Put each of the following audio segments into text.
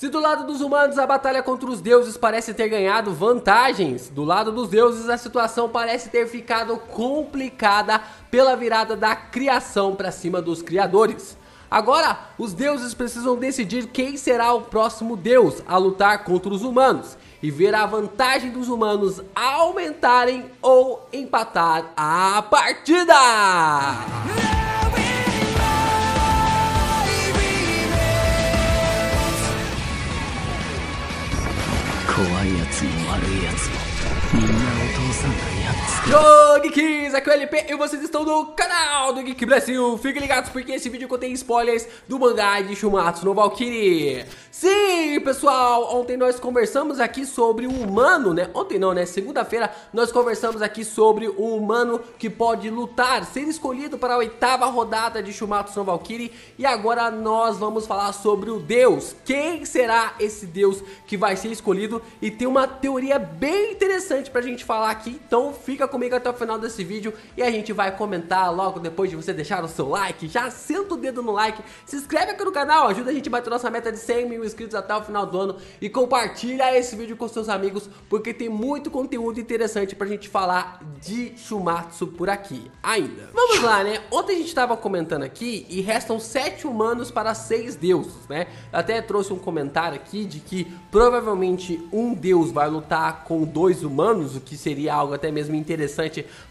Se do lado dos humanos a batalha contra os deuses parece ter ganhado vantagens, do lado dos deuses a situação parece ter ficado complicada pela virada da criação para cima dos criadores. Agora, os deuses precisam decidir quem será o próximo deus a lutar contra os humanos e ver a vantagem dos humanos aumentarem ou empatar a partida. Yo, Geeks, aqui é o LP e vocês estão no canal do Geek Brasil. Fiquem ligados porque esse vídeo contém spoilers do mangá de Shumatsu no Valkyrie. Sim, pessoal, ontem nós conversamos aqui sobre um humano, né? Ontem não, né? Segunda-feira nós conversamos aqui sobre um humano que pode lutar, ser escolhido para a oitava rodada de Shumatsu no Valkyrie. E agora nós vamos falar sobre o deus. Quem será esse deus que vai ser escolhido? E tem uma teoria bem interessante pra gente falar aqui. Então fica comigo até o final desse vídeo e a gente vai comentar logo depois de você deixar o seu like. Já senta o dedo no like, se inscreve aqui no canal, ajuda a gente a bater nossa meta de 100 mil inscritos até o final do ano e compartilha esse vídeo com seus amigos porque tem muito conteúdo interessante pra gente falar de Shumatsu por aqui ainda. Vamos lá, né? Ontem a gente tava comentando aqui e restam 7 humanos para 6 deuses, né? Até trouxe um comentário aqui de que provavelmente um deus vai lutar com dois humanos, o que seria algo até mesmo interessante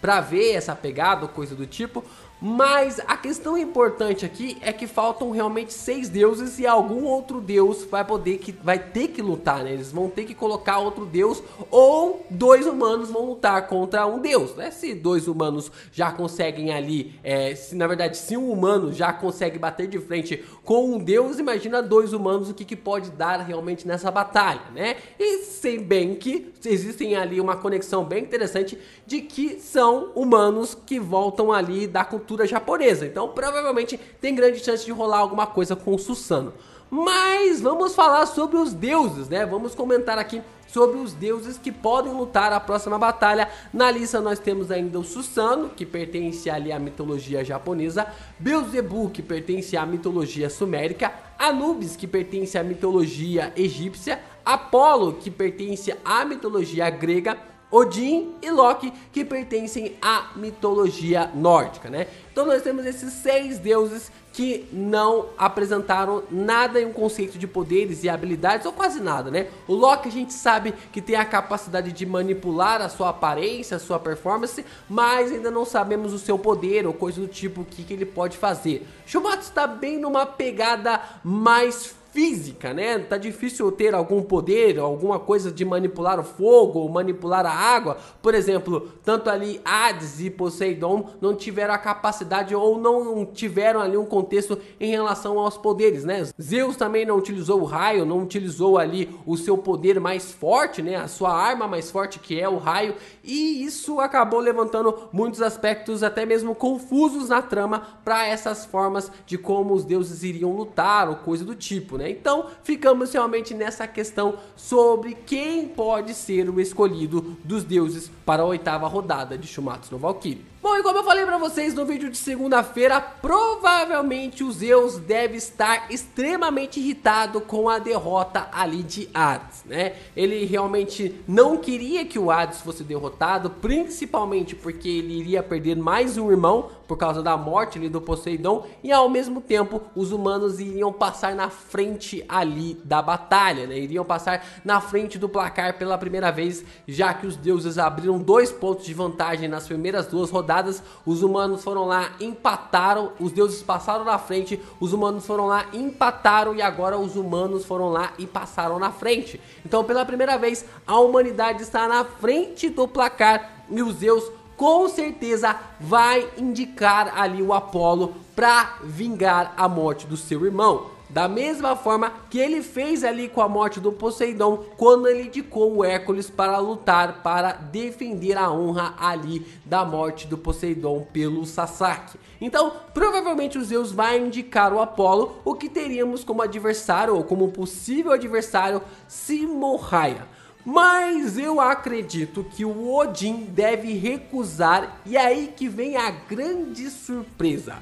pra ver essa pegada ou coisa do tipo. Mas a questão importante aqui é que faltam realmente seis deuses e algum outro deus vai poder que vai ter que lutar, né? Eles vão ter que colocar outro deus ou dois humanos vão lutar contra um deus, né? Se dois humanos já conseguem ali, é, se na verdade se um humano já consegue bater de frente com um deus, imagina dois humanos o que, que pode dar realmente nessa batalha, né? E sem bem que existem ali uma conexão bem interessante de que são humanos que voltam ali da cultura japonesa. Então, provavelmente tem grande chance de rolar alguma coisa com o Susano. Mas vamos falar sobre os deuses, né? Vamos comentar aqui sobre os deuses que podem lutar a próxima batalha. Na lista nós temos ainda o Susano, que pertence ali à mitologia japonesa, Beelzebub, que pertence à mitologia sumérica, Anubis, que pertence à mitologia egípcia, Apolo, que pertence à mitologia grega, Odin e Loki, que pertencem à mitologia nórdica, né? Então nós temos esses seis deuses que não apresentaram nada em um conceito de poderes e habilidades, ou quase nada, né? O Loki a gente sabe que tem a capacidade de manipular a sua aparência, a sua performance, mas ainda não sabemos o seu poder ou coisa do tipo, o que, que ele pode fazer. Shumatsu está bem numa pegada mais física, né? Tá difícil ter algum poder, alguma coisa de manipular o fogo ou manipular a água. Por exemplo, tanto ali Hades e Poseidon não tiveram a capacidade ou não tiveram ali um contexto em relação aos poderes, né? Zeus também não utilizou o raio, não utilizou ali o seu poder mais forte, né? A sua arma mais forte que é o raio, e isso acabou levantando muitos aspectos até mesmo confusos na trama para essas formas de como os deuses iriam lutar ou coisa do tipo, né? Então ficamos realmente nessa questão sobre quem pode ser o escolhido dos deuses para a oitava rodada de Shumatsu no Valkyrie. Bom, e como eu falei pra vocês no vídeo de segunda-feira, provavelmente o Zeus deve estar extremamente irritado com a derrota ali de Hades, né? Ele realmente não queria que o Hades fosse derrotado, principalmente porque ele iria perder mais um irmão por causa da morte ali do Poseidon e ao mesmo tempo os humanos iriam passar na frente ali da batalha, né? Iriam passar na frente do placar pela primeira vez, já que os deuses abriram dois pontos de vantagem nas primeiras duas rodadas os humanos foram lá, empataram, os deuses passaram na frente, os humanos foram lá, empataram e agora os humanos foram lá e passaram na frente. Então, pela primeira vez, a humanidade está na frente do placar e os Zeus com certeza vai indicar ali o Apolo para vingar a morte do seu irmão. Da mesma forma que ele fez ali com a morte do Poseidon, quando ele indicou o Hércules para lutar, para defender a honra ali da morte do Poseidon pelo Sasaki. Então, provavelmente os Zeus vai indicar o Apolo, o que teríamos como adversário, ou como possível adversário, Simohaia. Mas eu acredito que o Odin deve recusar, e é aí que vem a grande surpresa.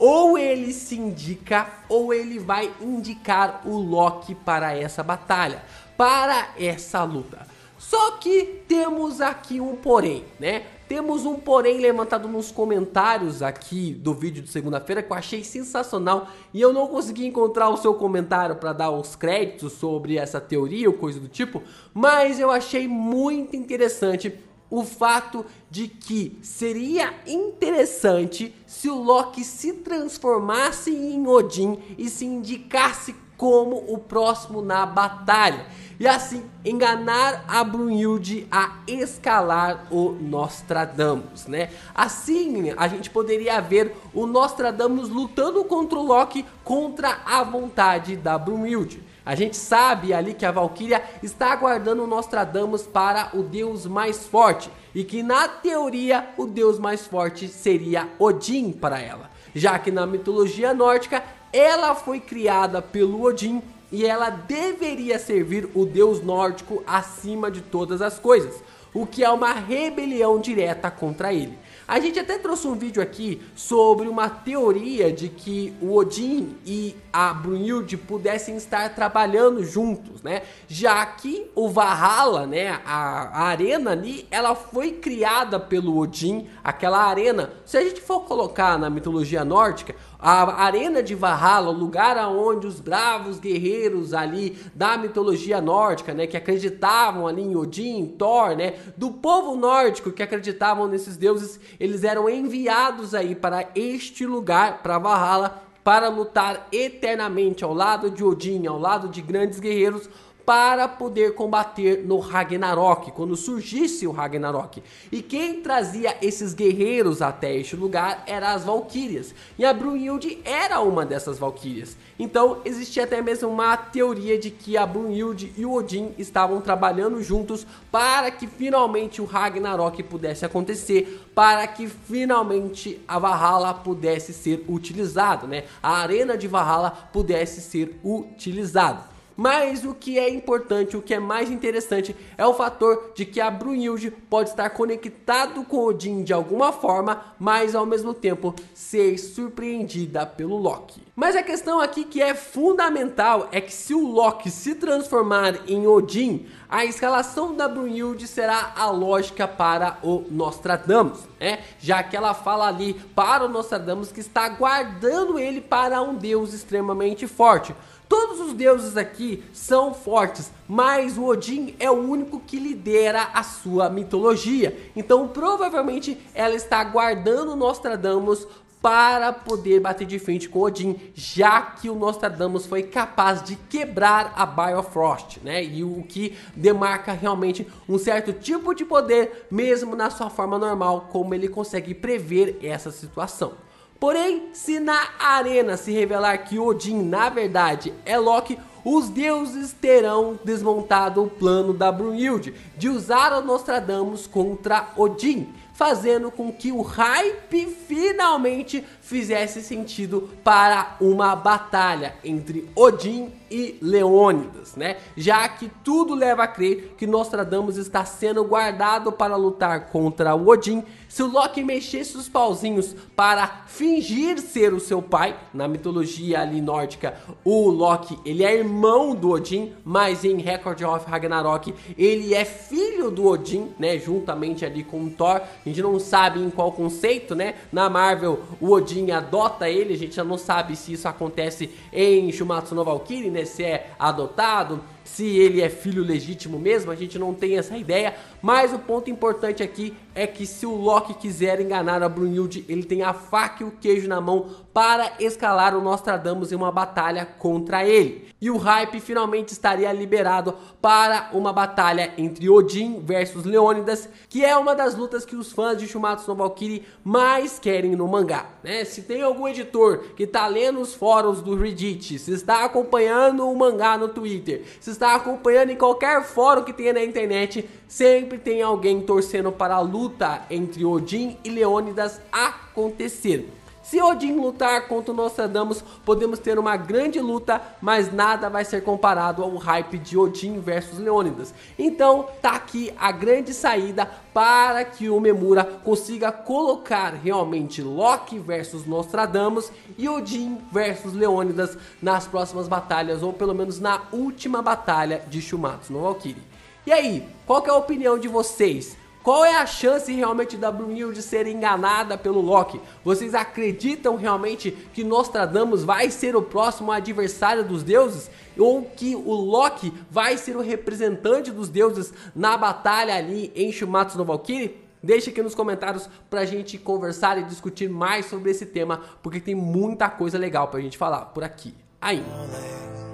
Ou ele se indica ou ele vai indicar o Loki para essa batalha, para essa luta. Só que temos aqui um porém, né? Temos um porém levantado nos comentários aqui do vídeo de segunda-feira que eu achei sensacional e eu não consegui encontrar o seu comentário para dar os créditos sobre essa teoria ou coisa do tipo, mas eu achei muito interessante o fato de que seria interessante se o Loki se transformasse em Odin e se indicasse como o próximo na batalha. E assim enganar a Brunhilde a escalar o Nostradamus, né? Assim a gente poderia ver o Nostradamus lutando contra o Loki contra a vontade da Brunhilde. A gente sabe ali que a Valkyria está aguardando o Nostradamus para o deus mais forte e que na teoria o deus mais forte seria Odin para ela, já que na mitologia nórdica ela foi criada pelo Odin e ela deveria servir o deus nórdico acima de todas as coisas, o que é uma rebelião direta contra ele. A gente até trouxe um vídeo aqui sobre uma teoria de que o Odin e a Brunhilde pudessem estar trabalhando juntos, né? Já que o Valhalla, né, a, a arena ali, ela foi criada pelo Odin, aquela arena. Se a gente for colocar na mitologia nórdica, a arena de Valhalla, o lugar aonde os bravos guerreiros ali da mitologia nórdica, né, que acreditavam ali em Odin, Thor, né, do povo nórdico que acreditavam nesses deuses, eles eram enviados aí para este lugar, para Valhalla, para lutar eternamente ao lado de Odin, ao lado de grandes guerreiros para poder combater no Ragnarok, quando surgisse o Ragnarok. E quem trazia esses guerreiros até este lugar eram as Valkyrias. E a Brunhilde era uma dessas Valkyrias. Então existia até mesmo uma teoria de que a Brunhilde e o Odin estavam trabalhando juntos para que finalmente o Ragnarok pudesse acontecer, para que finalmente a Valhalla pudesse ser utilizado, né? A arena de Valhalla pudesse ser utilizada. Mas o que é importante, o que é mais interessante é o fator de que a Brunhilde pode estar conectado com Odin de alguma forma, mas ao mesmo tempo ser surpreendida pelo Loki. Mas a questão aqui que é fundamental é que se o Loki se transformar em Odin, a escalação da Brunhilde será a lógica para o Nostradamus, né? Já que ela fala ali para o Nostradamus que está guardando ele para um deus extremamente forte. Todos os deuses aqui são fortes, mas o Odin é o único que lidera a sua mitologia. Então, provavelmente, ela está guardando Nostradamus para poder bater de frente com Odin, já que o Nostradamus foi capaz de quebrar a Bifrost, né? E o que demarca realmente um certo tipo de poder, mesmo na sua forma normal, como ele consegue prever essa situação. Porém, se na arena se revelar que Odin na verdade é Loki, os deuses terão desmontado o plano da Brunhilde de usar o Nostradamus contra Odin, fazendo com que o hype finalmente fizesse sentido para uma batalha entre Odin e Leônidas, né? Já que tudo leva a crer que Nostradamus está sendo guardado para lutar contra o Odin. Se o Loki mexesse os pauzinhos para fingir ser o seu pai, na mitologia ali nórdica, o Loki, ele é irmão do Odin, mas em Record of Ragnarok, ele é filho do Odin, né? Juntamente ali com Thor. A gente não sabe em qual conceito, né? Na Marvel, o Odin adota ele, a gente já não sabe se isso acontece em Shumatsu no Valkyrie, né, se é adotado, se ele é filho legítimo mesmo, a gente não tem essa ideia, mas o ponto importante aqui é que se o Loki quiser enganar a Brunhilde, ele tem a faca e o queijo na mão para escalar o Nostradamus em uma batalha contra ele. E o hype finalmente estaria liberado para uma batalha entre Odin versus Leônidas, que é uma das lutas que os fãs de Shumatsu no Valkyrie mais querem no mangá. Né? Se tem algum editor que está lendo os fóruns do Reddit, se está acompanhando o mangá no Twitter, se está acompanhando em qualquer fórum que tenha na internet, sempre tem alguém torcendo para a luta entre Odin e Leônidas acontecer. Se Odin lutar contra Nostradamus, podemos ter uma grande luta, mas nada vai ser comparado ao hype de Odin versus Leônidas. Então, tá aqui a grande saída para que o Memura consiga colocar realmente Loki versus Nostradamus e Odin versus Leônidas nas próximas batalhas, ou pelo menos na última batalha de Shumatsu no Valkyrie. E aí, qual é a opinião de vocês? Qual é a chance realmente da Brunilde ser enganada pelo Loki? Vocês acreditam realmente que Nostradamus vai ser o próximo adversário dos deuses? Ou que o Loki vai ser o representante dos deuses na batalha ali em Shumatsu no Valkyrie? Deixe aqui nos comentários pra gente conversar e discutir mais sobre esse tema, porque tem muita coisa legal pra gente falar por aqui ainda.